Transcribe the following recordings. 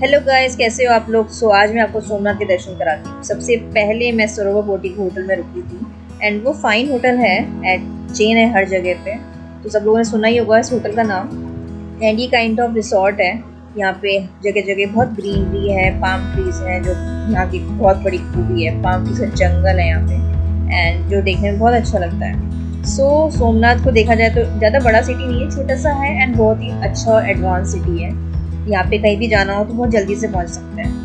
Hello guys कैसे हो आप लोग? सो आज मैं आपको सोमनाथ के दर्शन कराती हूँ। सबसे पहले मैं सरोवर बोटिक होटल में रुकी थी। एंड वो फाइन होटल है एट चेन है हर जगह पे। तो सब लोगों ने सुना ही होगा इस होटल का नाम। एंड ये काइंड ऑफ़ रिसोर्ट है। यहाँ पे जगह जगह बहुत ग्रीनरी है पाम ट्रीज हैं जो यहाँ की बहुत बड़ी खूबी है। पाम ट्रीज का जंगल है यहाँ पे। एंड जो देखने में बहुत अच्छा लगता है। सो so, सोमनाथ को देखा जाए तो ज़्यादा बड़ा सिटी नहीं है छोटा सा है। एंड बहुत ही अच्छा एडवांस सिटी है। यहाँ पे कहीं भी जाना हो तो बहुत जल्दी से पहुँच सकते हैं।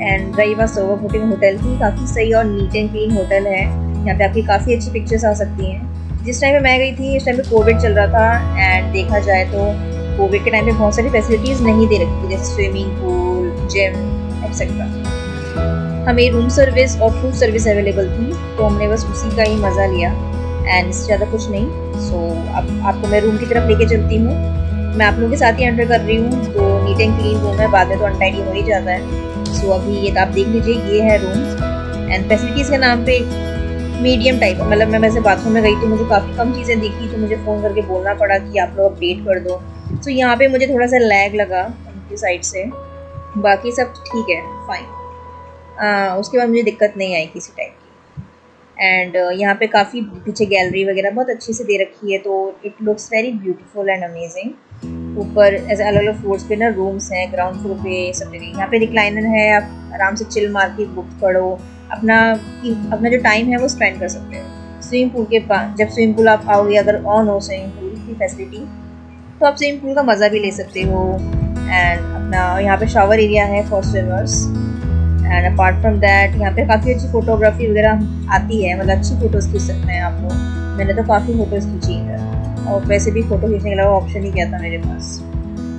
एंड रही बात सोवर फुटिंग होटल की काफ़ी सही और नीट एंड क्लीन होटल है। यहाँ पे आपकी काफ़ी अच्छी पिक्चर्स आ सकती हैं। जिस टाइम पे मैं गई थी इस टाइम पे कोविड चल रहा था एंड देखा जाए तो कोविड के टाइम पे बहुत सारी फैसिलिटीज़ नहीं दे रखी थी जैसे स्विमिंग पूल जिम एक्सेट्रा हमें रूम सर्विस और फ़ूड सर्विस अवेलेबल थी तो हमने बस उसी का ही मज़ा लिया। एंड इससे ज़्यादा कुछ नहीं। सो so, अब आपको मैं रूम की तरफ़ लेके चलती हूँ। मैं आप लोगों के साथ ही एंटर कर रही हूँ तो नीट एंड क्लीन रूम है बाद में तो अनटाइडी हो ही जाता है। सो so, अभी ये तो आप देख लीजिए ये है रूम एंड फैसिलिटीज़ के नाम पे मीडियम टाइप मतलब मैं वैसे बाथरूम में गई तो मुझे काफ़ी कम चीज़ें दिखी तो मुझे फ़ोन करके बोलना पड़ा कि आप लोग अपडेट कर दो। तो यहाँ पे मुझे थोड़ा सा लैग लगा उनकी साइड से। बाकी सब ठीक है फाइन उसके बाद मुझे दिक्कत नहीं आई किसी टाइप एंड uh, यहाँ पे काफ़ी पीछे गैलरी वगैरह बहुत अच्छे से दे रखी है तो it looks very beautiful and amazing ऊपर ऐसे अलग अलग फ्लोर्स पे ना रूम्स हैं ग्राउंड फ्लोर पे सब जगह। यहाँ पे रिक्लाइनर है आप आराम से चिल मार के बुक पढ़ो। अपना अपना जो टाइम है वो स्पेंड कर सकते हो। स्विमिंग पूल के पास जब स्विमिंग पूल आप आओगे अगर ऑन हो स्विमिंग पूल की फैसिलिटी तो आप स्विमिंग पूल का मज़ा भी ले सकते हो। एंड अपना यहाँ पे शावर एरिया है for swimmers and apart from that यहाँ पे काफ़ी अच्छी फोटोग्राफी वगैरह आती है। मतलब अच्छी फ़ोटोज़ खींच सकते हैं आप लोग। मैंने तो काफ़ी फ़ोटोज़ खींची है। और वैसे भी फ़ोटो खींचने के अलावा ऑप्शन ही क्या था मेरे पास?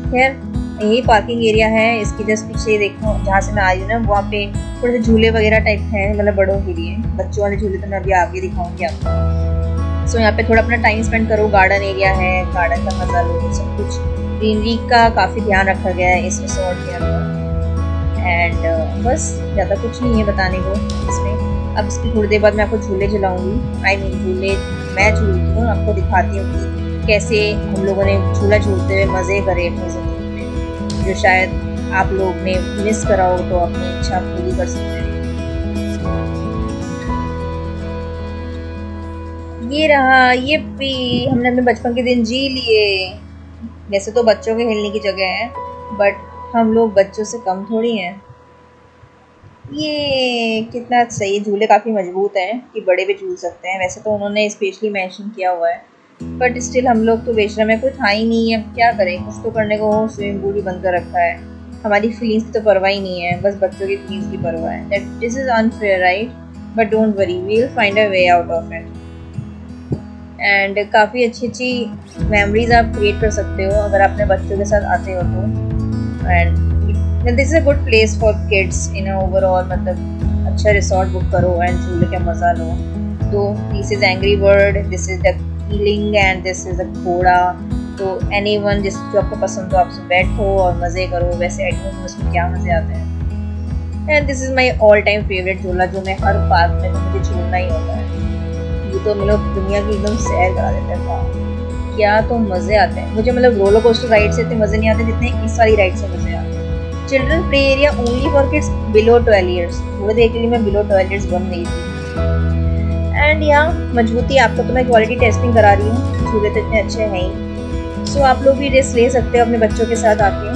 खैर, यही पार्किंग एरिया है। इसकी जस्ट पीछे देखो, जहाँ से मैं आई हूँ ना, वहाँ पे थोड़े से झूले वगैरह टाइप हैं मतलब बड़ों के लिए। बच्चों वाले झूले तो मैं अभी आगे दिखाऊँगी आपको। सो यहाँ पे थोड़ा अपना टाइम स्पेंड करो। गार्डन एरिया है। गार्डन का मज़ा लो, सब कुछ। ग्रीनरी का काफ़ी ध्यान रखा गया है इस रिसोर्ट के अंदर एंड uh, बस ज़्यादा कुछ नहीं है बताने को इसमें। अब इसकी थोड़ी देर बाद मैं आपको झूले झुलाऊँगी आई मीन झूले मैं झूलती हूँ आपको दिखाती हूँ कि कैसे हम लोगों ने झूला झूलते हुए मज़े करे अपनी ज़िंदगी में। जो शायद आप लोग ने मिस करा हो तो अपनी इच्छा पूरी कर सकते हैं। ये रहा ये भी हमने अपने बचपन के दिन जी लिए। वैसे तो बच्चों के खेलने की जगह है बट हम लोग बच्चों से कम थोड़ी हैं। ये कितना सही, झूले काफ़ी मज़बूत हैं कि बड़े भी झूल सकते हैं। वैसे तो उन्होंने स्पेशली मेंशन किया हुआ है। बट स्टिल हम लोग तो बेचने में कोई था ही नहीं है। क्या करें, कुछ तो करने को स्विमिंग पूल भी बंद कर रखा है। हमारी फीलिंग्स की तो परवाह ही नहीं है, बस बच्चों की फीलिंग्स की परवाह है। That this is unfair right but don't worry we will find a way out of it and काफ़ी अच्छी अच्छी मेमोरीज आप क्रिएट कर सकते हो, अगर अपने बच्चों के साथ आते हो तो। And this is a good place for kids in overall मतलब अच्छा रिसोर्ट बुक करो एंड झूले का मज़ा लो। तो this is angry bird this is the end this is the घोड़ा तो एनी वन जिस जो आपको पसंद हो आपसे बैठो और मज़े करो, वैसे आई डोंट उसमें क्या मज़े आते हैं। And this is my all time favourite झूला, जो मैं हर पार्क में मुझे झूलना ही होता है। ये तो मतलब दुनिया की एकदम सैर करा देता है। क्या तो मज़े आते हैं। मुझे मतलब रोलर कोस्टर राइड से इतने मज़े नहीं आते जितने इस वाली राइड से मज़े आते children play area only for kids below twelve years there के लिए मैं बिलो ट्वेल्व ईयर्स बन गई थी। एंड यहाँ मजबूती आपको तो मैं क्वालिटी टेस्टिंग करा रही हूँ। झूले तो इतने अच्छे हैं ही। सो आप लोग भी रिस्क ले सकते हो अपने बच्चों के साथ आके।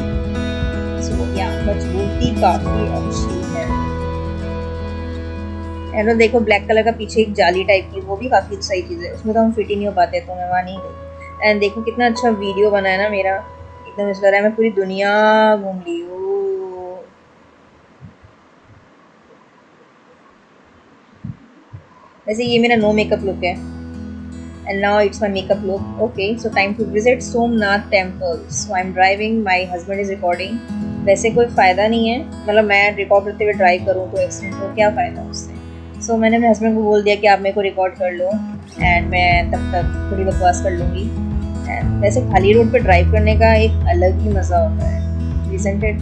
सो या मजबूती काफ़ी अच्छी एंड देखो ब्लैक कलर का पीछे एक जाली टाइप की, वो भी काफ़ी सही चीज़ है। उसमें तो हम फिट ही नहीं हो पाते तो मैं वहाँ नहीं गई। एंड देखो कितना अच्छा वीडियो बना है ना मेरा। एकदम इस तरह मैं पूरी दुनिया घूम ली हूँ। वैसे ये मेरा नो मेकअप लुक है। And now it's my makeup look okay so time to visit Somnath temple so I am driving my husband is recording वैसे कोई फ़ायदा नहीं है। मतलब मैं रिकॉर्ड करते हुए ड्राइव करूँ तो एक्सीडेंट हो क्या फ़ायदा उससे? सो so, मैंने अपने हस्बैंड को बोल दिया कि आप मेरे को रिकॉर्ड कर लो। एंड मैं तब तक थोड़ी बकवास कर लूँगी। एंड वैसे खाली रोड पे ड्राइव करने का एक अलग ही मज़ा होता है। रिसेंटेड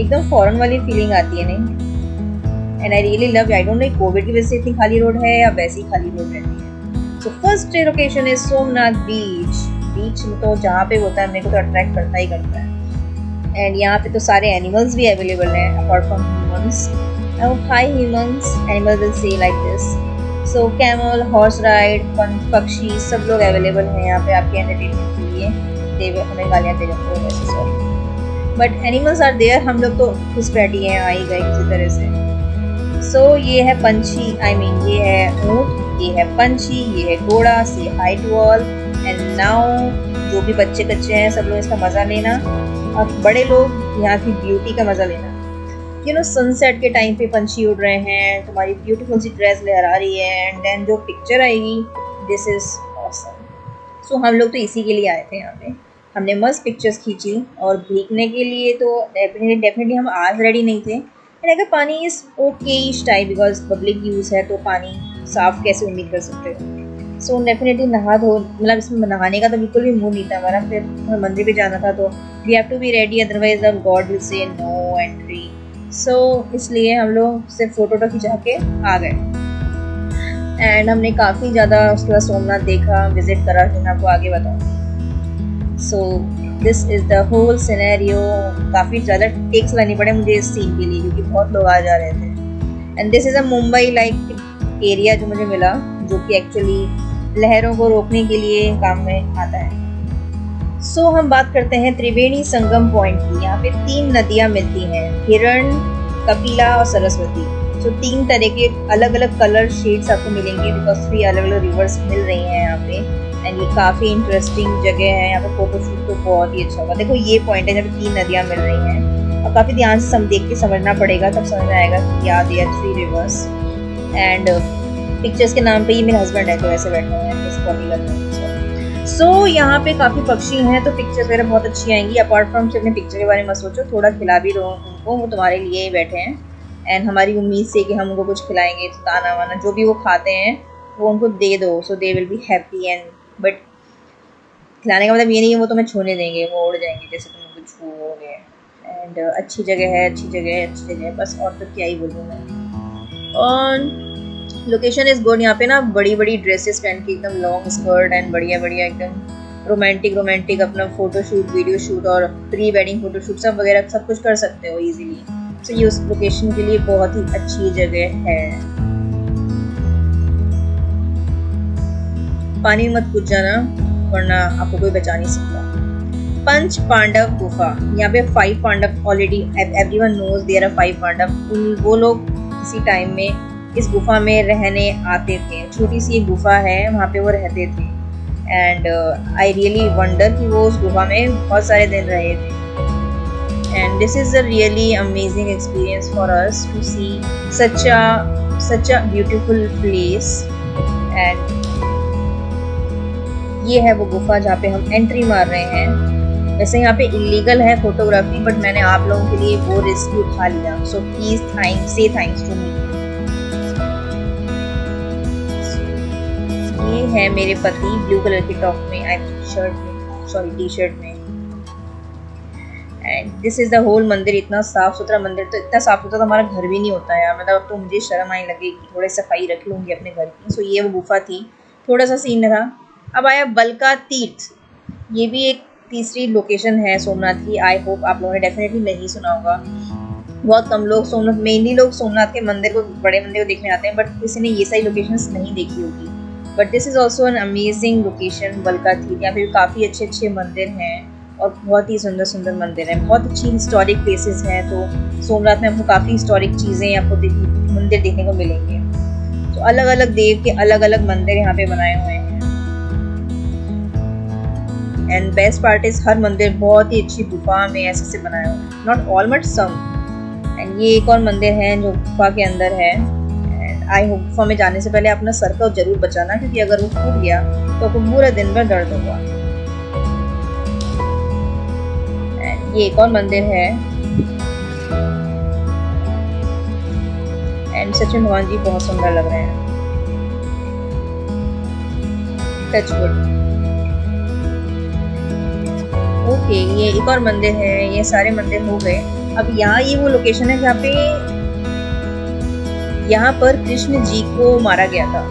एकदम फ़ॉरन वाली फीलिंग आती है, नहीं? And I really love I don't know covid की वजह से इतनी खाली रोड है या वैसी खाली रोड रहती है। So first location is Somnath beach beach तो जहाँ पे होता है मेरे को तो अट्रैक्ट करता ही करता है। एंड यहाँ पे तो सारे एनिमल्स भी अवेलेबल हैं apart from humans hi humans animal will see like this so camel horse ride पक्षी सब लोग अवेलेबल हैं यहाँ पे आपके एंटरटेनमेंट के लिए। देवे हमें गालियाँ दे हैं वैसे sorry but animals are there हम लोग तो खुश बैठी हैं आई गए किसी तरह से। सो so, ये है पंछी आई मीन ये है ऊँट ये है पंछी ये है घोड़ा सी हाइट वॉल एंड नाउ जो भी बच्चे कच्चे हैं सब लोग इसका मज़ा लेना। और बड़े लोग यहाँ की ब्यूटी का मज़ा लेना। यू नो सनसेट के टाइम पे पंछी उड़ रहे हैं, तुम्हारी ब्यूटीफुल सी ड्रेस लहरा रही है एंड देन जो पिक्चर आएगी दिस इज़ ऑसम सो हम लोग तो इसी के लिए आए थे यहाँ पे। हमने मस्त पिक्चर्स खींची, और भीगने के लिए तो डेफिनेटली डेफिनेटली हम आज रेडी नहीं थे। एंड अगर पानी is okay type because public use है तो पानी साफ़ कैसे उम्मीद कर सकते हो? सो डेफिनेटली नहा धो मतलब इसमें नहाने का तो बिल्कुल भी मूड नहीं था। हमारा फिर मंदिर पे जाना था तो we have to be ready otherwise अब God will say no entry so so, इसलिए हम लोग सिर्फ़ फ़ोटो तो खिंचा के आ गए। एंड हमने काफ़ी ज़्यादा उसके बाद सोमनाथ देखा विज़िट करा जो मैं आपको आगे बताऊँ। So this is the whole scenario काफ़ी ज़्यादा टेक्स लानी पड़े मुझे इस सीन के लिए क्योंकि बहुत लोग आ जा रहे थे। And this is a Mumbai like area जो मुझे मिला जो कि एक्चुअली लहरों को रोकने के लिए काम में आता है। सो हम बात करते हैं त्रिवेणी संगम पॉइंट की। यहाँ पे तीन नदियाँ मिलती हैं हिरण कपिला और सरस्वती। सो so, तीन तरह के अलग अलग कलर शेड्स आपको मिलेंगे बिकॉज़ थ्री अलग अलग रिवर्स मिल रही हैं यहाँ पे। एंड ये काफ़ी इंटरेस्टिंग जगह है यहाँ पे फ़ोटो शूट तो बहुत ही अच्छा होगा। देखो ये पॉइंट है जब तीन नदियाँ मिल रही हैं। और काफ़ी ध्यान से सम देख के समझना पड़ेगा तब समझ आएगा कि याद या थ्री रिवर्स एंड पिक्चर्स के नाम पे ही मेरे हस्बैंड है तो ऐसे बैठे हुए हैं। सो यहाँ पे काफ़ी पक्षी हैं तो पिक्चर्स वगैरह बहुत अच्छी आएँगी। अपार्ट फ्रॉम से अपने पिक्चर के बारे में सोचो, थोड़ा खिला भी दो उनको, वो तुम्हारे लिए ही बैठे हैं। एंड हमारी उम्मीद से कि हम उनको कुछ खिलाएँगे तो दाना वाना, जो भी वो खाते हैं, वो उनको दे दो। So they will be happy and but खिलाने का मतलब ये नहीं है, वो तुम्हें छूने देंगे, वो उड़ जाएँगे, जैसे तुम उनको छूओगे एंड अच्छी जगह है, अच्छी जगह है, अच्छी जगह है, बस और तो क्या ही बोलूँ मैं। और लोकेशन इज़ गुड यहाँ पे ना बड़ी बड़ी ड्रेसेस पहन के एकदम लॉन्ग स्कर्ट एंड बढ़िया बढ़िया एकदम रोमांटिक रोमांटिक अपना फ़ोटो शूट वीडियो शूट और प्री वेडिंग फ़ोटो शूट सब वगैरह सब कुछ कर सकते हो इजीली सो ये उस लोकेशन के लिए बहुत ही अच्छी जगह है। पानी मत कूद जाना, वरना आपको कोई बचा नहीं सकता। पंच पांडव गुफा, यहाँ पे five Pandav already everyone knows there are five Pandav. वो लोग किसी टाइम में इस गुफा में रहने आते थे। छोटी सी गुफा है, वहाँ पे वो रहते थे। एंड आई रियली वंडर कि वो उस गुफा में बहुत सारे दिन रहे थे। And this is a really amazing experience for us to see such a such a beautiful place and ये है वो गुफा जहाँ पे हम एंट्री मार रहे हैं। वैसे यहाँ पे इलीगल है फोटोग्राफी बट मैंने आप लोगों के लिए वो रिस्क उठा लिया। So please thank say thanks to me ये है मेरे पति ब्लू कलर के टॉप में आई शर्ट में सॉरी टी शर्ट में. And this is the whole मंदिर, इतना साफ़ सुथरा मंदिर तो इतना साफ़ सुथरा तो हमारा घर भी नहीं होता है मतलब अब तो मुझे शर्म आने लगी कि थोड़ी सफ़ाई रख लूँगी अपने घर की. सो ये वो गुफा थी. थोड़ा सा सीन था. अब आया बलका तीर्थ. ये भी एक तीसरी लोकेशन है सोमनाथ की. आई होप आप लोगों ने डेफिनेटली नहीं सुना होगा. बहुत कम लोग सोमनाथ मेनली लोग सोमनाथ के मंदिर को, बड़े मंदिर को देखने आते हैं बट किसी ने ये सारी लोकेशंस नहीं देखी होगी. But this is also an amazing location बलका थी यहाँ पे काफ़ी अच्छे अच्छे मंदिर हैं और बहुत ही सुंदर सुंदर मंदिर हैं। बहुत अच्छी हिस्टोरिक प्लेसेस हैं तो सोमनाथ में आपको काफ़ी हिस्टोरिक चीज़ें आपको मंदिर देखने को मिलेंगे। तो अलग अलग देव के अलग अलग मंदिर यहाँ पे बनाए हुए हैं। एंड बेस्ट पार्ट इज़ हर मंदिर बहुत ही अच्छी गुफा में ऐसे से बनाया हुआ है। नॉट ऑल सम एंड ये एक और मंदिर है जो गुफा के अंदर है। आई होप गुफा में जाने से पहले अपना सर का ज़रूर बचाना, क्योंकि अगर वो फूट गया तो आपको पूरा दिन भर दर्द होगा। ये एक और मंदिर है। एंड सचिन भगवान जी बहुत सुंदर लग रहे हैं। टच वुड ओके ये एक और मंदिर है, ये सारे मंदिर हो गए। अब यहाँ ये वो लोकेशन है जहाँ पे यहाँ पर कृष्ण जी को मारा गया था।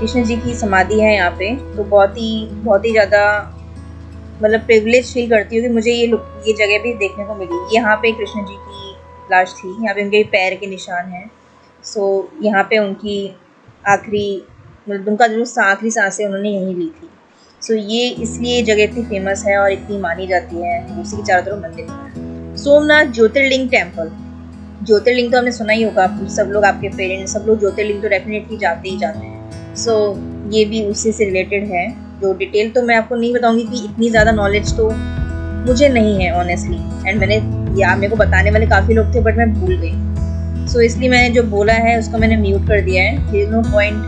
कृष्ण जी की समाधि है यहाँ पे तो बहुत ही बहुत ही ज़्यादा मतलब प्रिविलेज फील करती हूँ कि मुझे ये ये जगह भी देखने को मिली। यहाँ पे कृष्ण जी की लाश थी, यहाँ पे उनके पैर के निशान हैं। सो यहाँ पे उनकी आखिरी मतलब उनका जो आखिरी साँसें उन्होंने यहीं ली थी। सो ये इसलिए जगह इतनी फ़ेमस है और इतनी मानी जाती है। उसी के चारों तरफ़ मंदिर सोमनाथ ज्योतिर्लिंग टेंपल ज्योतिर्लिंग तो हमने सुना ही होगा सब लोग आपके पेरेंट्स सब लोग ज्योतिर्लिंग तो डेफिनेटली जाते ही जाते हैं। सो so, ये भी उसी से रिलेटेड है। जो डिटेल तो मैं आपको नहीं बताऊँगी कि इतनी ज़्यादा नॉलेज तो मुझे नहीं है ऑनेस्टली एंड मैंने या मेरे को बताने वाले काफ़ी लोग थे बट मैं भूल गई। सो so, इसलिए मैंने जो बोला है उसको मैंने म्यूट कर दिया है। नो पॉइंट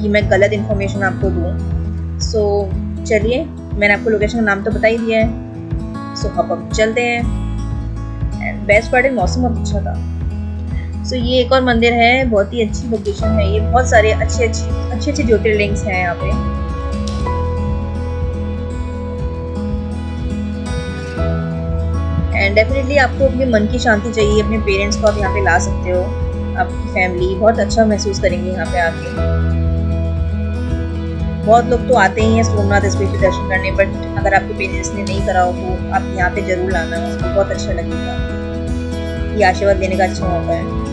कि मैं गलत इन्फॉर्मेशन आपको दूँ। सो so, चलिए मैंने आपको लोकेशन का नाम तो बता ही दिया है। सो so, अब अब चलते हैं। एंड बेस्ट पार्ट है मौसम बहुत अच्छा था। सो so, ये एक और मंदिर है बहुत ही अच्छी लोकेशन है ये बहुत सारे अच्छे अच्छे अच्छे अच्छे ज्योतिर्लिंग्स हैं यहाँ पे। एंड डेफिनेटली आपको अपने मन की शांति चाहिए अपने पेरेंट्स को आप यहाँ पे ला सकते हो आपकी फैमिली बहुत अच्छा महसूस करेंगे यहाँ पे आके। बहुत लोग तो आते ही हैं सोमनाथ स्पेशल दर्शन करने बट अगर आपके पेरेंट्स ने नहीं करा हो तो आप यहाँ पे ज़रूर लाना उसको बहुत अच्छा लगेगा। ये आशीर्वाद देने का अच्छा मौका है।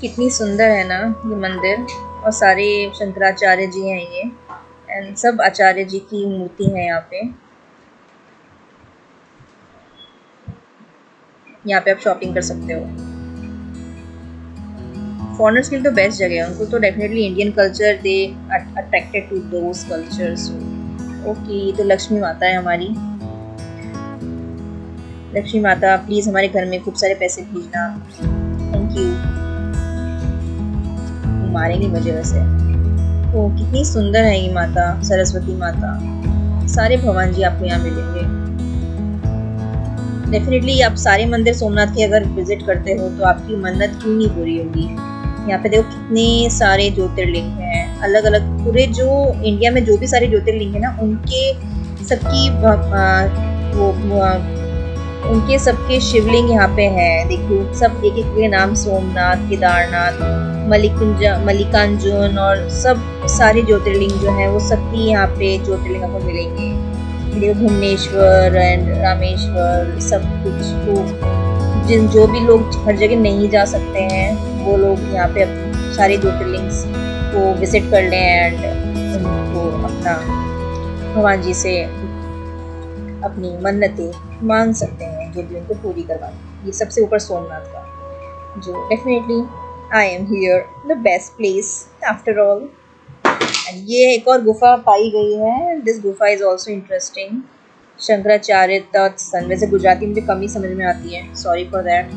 कितनी सुंदर है ना ये मंदिर, और सारे शंकराचार्य जी हैं ये एंड सब आचार्य जी की मूर्ति है यहाँ पे। यहाँ पे आप शॉपिंग कर सकते हो। फॉरनर्स के लिए तो बेस्ट जगह है, उनको तो definitely Indian culture they attracted to those cultures okay ये तो लक्ष्मी माता है हमारी। लक्ष्मी माता प्लीज़ हमारे घर में खूब सारे पैसे भेजना। थैंक यू मारेंगे मुझे वैसे। ओ कितनी सुंदर है ये माता, सरस्वती माता। सारे भगवान जी आपको यहाँ मिलेंगे। डेफिनेटली आप सारे मंदिर सोमनाथ के अगर विज़िट करते हो तो आपकी मन्नत क्यों नहीं पूरी होगी? यहाँ पे देखो कितने सारे ज्योतिर्लिंग हैं। अलग अलग पूरे जो इंडिया में जो भी सारे ज्योतिर्लिंग है ना, उनके सबकी वो उनके सबके शिवलिंग यहाँ पे हैं। देखो, सब एक एक के नाम सोमनाथ, केदारनाथ, मलिकुंजा मलिकांजन और सब सारे ज्योतिर्लिंग जो हैं, वो सबकी यहाँ पे ज्योतिर्लिंग आपको मिलेंगे। भुवनेश्वर एंड रामेश्वर, सब कुछ तो जिन, जो भी लोग हर जगह नहीं जा सकते हैं, वो लोग यहाँ पे सारे ज्योतिर्लिंग को विज़िट कर लें एंड उनको अपना भगवान जी से अपनी मन्नतें मांग सकते हैं जो भी उनको पूरी करवा ये सबसे ऊपर सोमनाथ का, जो definitely I am here the best place after all and ये एक और गुफा पाई गई है। दिस गुफा इज़ ऑल्सो इंटरेस्टिंग शंकराचार्य तत्सन वैसे गुजराती मुझे कम ही समझ में आती है। Sorry for that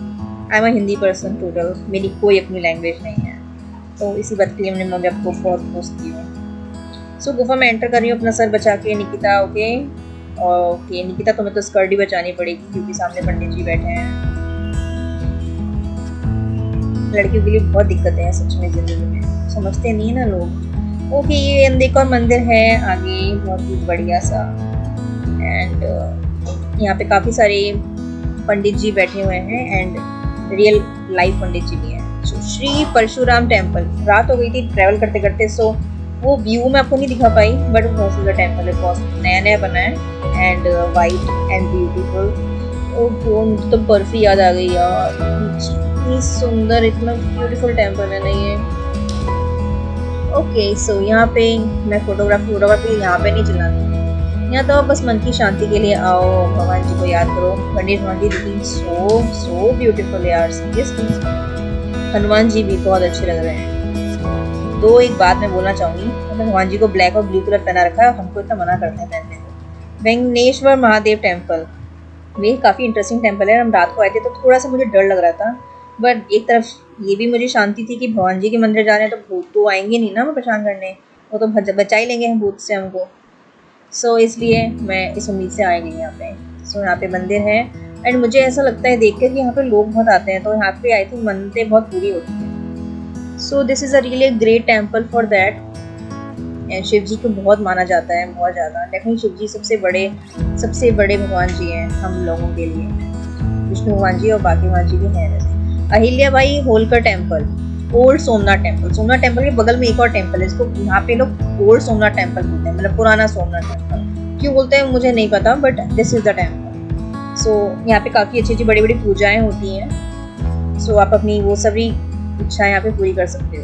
I am a Hindi person total मेरी कोई अपनी लैंग्वेज नहीं है। तो इसी बात के लिए मम्मी आपको बहुत पोस्ट की है। सो गुफा में एंटर कर रही हूँ, अपना सर बचा के, निकिता ओके ओके निकिता तुम्हें तो स्कर्ट ही बचानी पड़ेगी, क्योंकि सामने पंडित जी बैठे हैं। लड़कियों के लिए बहुत दिक्कतें हैं सच में ज़िंदगी में। समझते नहीं ना लोग। ओके ये एक और मंदिर है आगे, बहुत ही बढ़िया सा। एंड यहाँ पे काफ़ी सारे पंडित जी बैठे हुए हैं and real life pandit ji भी हैं। श्री परशुराम टेंपल रात हो गई थी ट्रैवल करते करते सो वो व्यू में आपको नहीं दिखा पाई बट बहुत सुंदर टेंपल है, बहुत नया नया बना है and white and beautiful oh मुझे तो बर्फ़ी याद आ गई यार। इतनी सुंदर, इतना ब्यूटीफुल टेंपल है ना ये ओके सो यहाँ पे मैं फोटोग्राफी फोटोग्राफी यहाँ पे नहीं चलाती यहाँ तो बस मन की शांति के लिए आओ, भगवान जी को याद करो। Pandit looking so so beautiful यार सीरियसली हनुमान जी भी बहुत अच्छे लग रहे हैं। दो एक बात मैं बोलना चाहूँगी मतलब भगवान जी को ब्लैक और ब्लू कलर पहना रखा है हमको इतना मना करते हैं पहनने को। वेंगनेश्वर महादेव टेंपल ये काफ़ी इंटरेस्टिंग टेंपल है हम रात को आए थे तो थोड़ा सा मुझे डर लग रहा था बट एक तरफ़ ये भी मुझे शांति थी कि भगवान जी के मंदिर जा रहे हैं तो भूत तो आएँगे नहीं ना परेशान करने। वो तो बचा ही लेंगे हम भूत से हमको। सो so, इसलिए मैं इस उम्मीद से आएँगे यहाँ पे। सो so, यहाँ पे मंदिर है। एंड मुझे ऐसा लगता है देख कर कि यहाँ पे लोग बहुत आते हैं तो यहाँ पे आई थिंक मनते बहुत पूरी होती है। So this is a really great temple for that and Shiv ji को बहुत माना जाता है, बहुत ज़्यादा। लेकिन शिव जी सबसे बड़े सबसे बड़े भगवान जी हैं हम लोगों के लिए। विष्णु भगवान जी और बाकी भगवान जी भी हैं वैसे। Ahilya Bai Holkar temple old Somnath temple Somnath temple के बगल में एक और टेंपल है, इसको यहाँ पे लोग ओल्ड सोमनाथ टेंपल बोलते हैं मतलब पुराना सोमनाथ टेंपल क्यों बोलते हैं मुझे नहीं पता but this is the temple so यहाँ पे काफ़ी अच्छी अच्छी बड़ी बड़ी पूजाएँ होती हैं। सो so, आप अपनी वो सभी इच्छाएँ यहाँ पे पूरी कर सकते हो।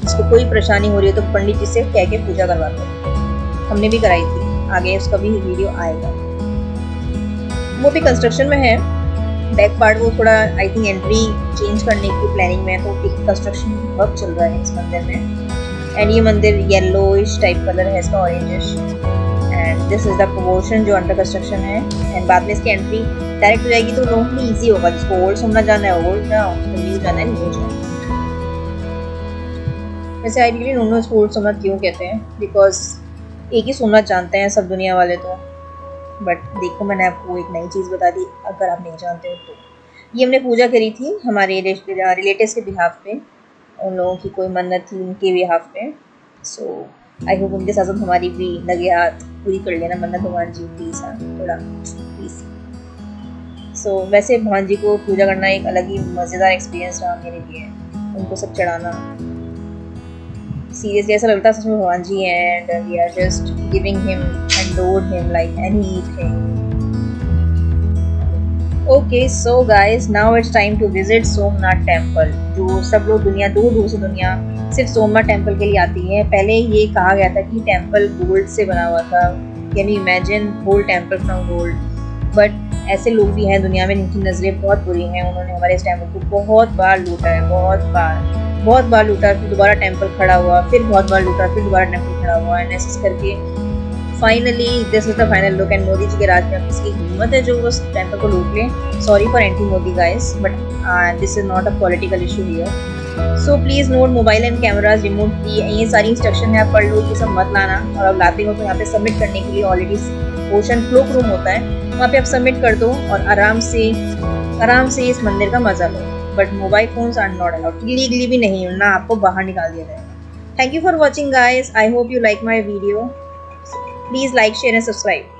जिसको कोई परेशानी हो रही है तो पंडित जी से कह के पूजा करवाते हो हमने भी कराई थी। आगे उसका भी वीडियो आएगा। वो भी कंस्ट्रक्शन में है। बैक पार्ट वो थोड़ा आई थिंक एंट्री चेंज करने की प्लानिंग में है तो कंस्ट्रक्शन वर्क चल रहा है इस मंदिर में। एंड ये मंदिर येलोइश टाइप कलर है इसका orangish and this is the promotion जो अंडर कंस्ट्रक्शन है. एंड बाद में इसकी एंट्री डायरेक्ट हो जाएगी तो लोगों के लिए ईजी होगा. जिसको ओल्ड सुनना जाना है ओल्ड जाओ तो न्यू जाना है न्यू जाना वैसे आई रियली डोंट नो इसको ओल्ड सोमनाथ क्यों कहते हैं? बिकॉज़ एक ही सोमनाथ जानते हैं सब दुनिया वाले तो. बट देखो, मैंने आपको एक नई चीज़ बता दी, अगर आप नहीं जानते हो तो. ये हमने पूजा करी थी हमारे रिलेटिव्स के बिहाफ पे. उन लोगों की कोई मन्नत थी उनके बिहाफ पे. सो आई होप उनके साथ हमारी भी लगे हाथ पूरी कर लेना मन्नत भगवान जी प्लीज़ हाँ थोड़ा प्लीज़ सो so, वैसे भगवान जी को पूजा करना एक अलग ही मज़ेदार एक्सपीरियंस रहा मेरे लिए। उनको सब चढ़ाना। सीरियसली ऐसा लगता है भगवान जी and we are just giving him and door him like anything okay so guys now it's time to visit Somnath temple जो सब लोग दुनिया दूर दूर से दुनिया सिर्फ़ सोमनाथ टेंपल के लिए आती है। पहले ये कहा गया था कि टेंपल गोल्ड से बना हुआ था। Can you imagine whole temple from gold but ऐसे लोग भी हैं दुनिया में जिनकी नज़रें बहुत बुरी हैं। उन्होंने हमारे इस टेंपल को बहुत बार लूटा है, बहुत बार। बहुत बार लूटा, फिर दोबारा टेंपल खड़ा हुआ, फिर बहुत बार लूटा, फिर दोबारा टेंपल खड़ा हुआ। एंड ऐसे करके finally this is the final look and Modi ji के राज में किसकी हिम्मत है जो उस टेंपल को लूट ले। Sorry for anti Modi guys but this is not a political issue here so please note mobile and cameras remote ये सारी इंस्ट्रक्शन है, आप पढ़ लो, ये सब मत लाना। और अब लाते हो तो यहाँ पे सबमिट करने के लिए ऑलरेडी ओशन क्लोक रूम होता है। वहाँ पे आप सबमिट कर दो और आराम से आराम से इस मंदिर का मज़ा लो। But mobile phones are not allowed legally भी नहीं, ना आपको बाहर निकाल दिया जाएगा। Thank you for watching guys I hope you like my video please like share and subscribe